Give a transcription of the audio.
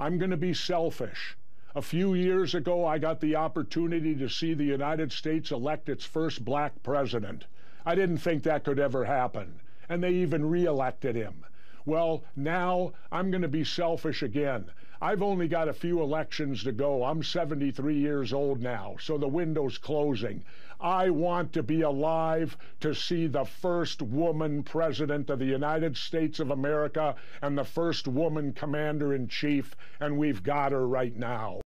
I'm going to be selfish. A few years ago, I got the opportunity to see the United States elect its first black president. I didn't think that could ever happen. And they even reelected him. Well, now I'm going to be selfish again. I've only got a few elections to go. I'm 73 years old now, so the window's closing. I want to be alive to see the first woman president of the United States of America and the first woman commander in chief, and we've got her right now.